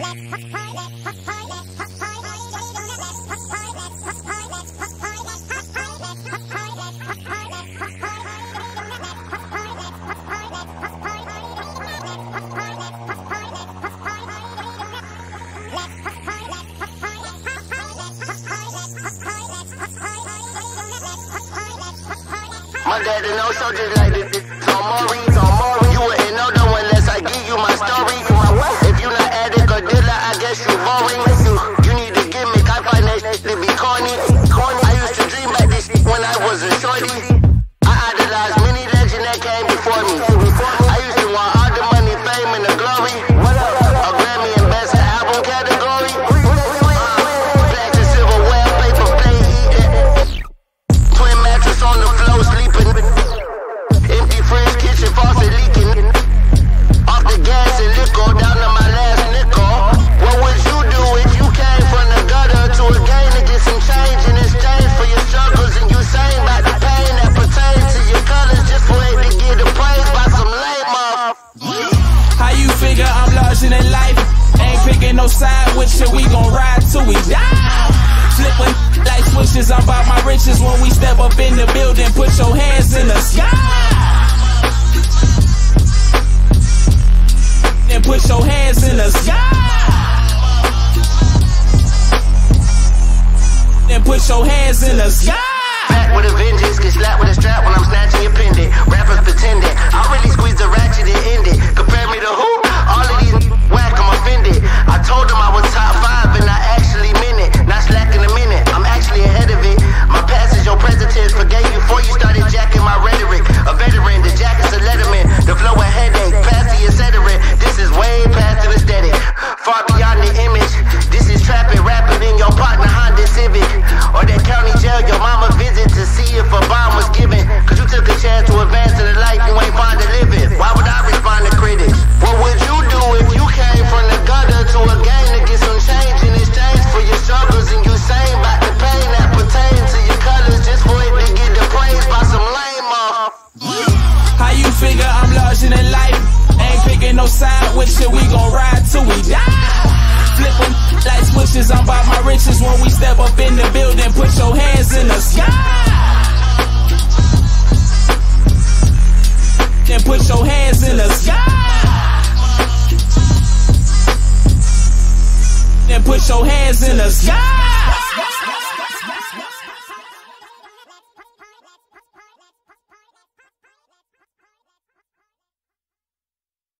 My daddy no just like this. It's on Maurice, Larger than life? Ain't picking no side with shit, we gon' ride till we die. Flipping like switches, I'm about my riches when we step up in the building. Put your hands in the sky. And put your hands in the sky. And put your hands in the sky. Back with a vengeance, get slapped with a strap when I'm snatching your pendant. Rappers pretending, Or that county jail your mama visit to see if a bomb was given. Cause you took a chance to advance to the life you ain't fond of living. Why would I respond to critics? What would you do if you came from the gutter to a game to get some change in exchange for your struggles? And you sang about the pain that pertains to your colors just for it to get appraised by some lame off. How you figure I'm larger than life? Ain't picking no side with shit, we gon' ride till we die. Flipping like switches, I'm about my riches when we step up in the building. Your hands in the sky. Then put your hands in the sky.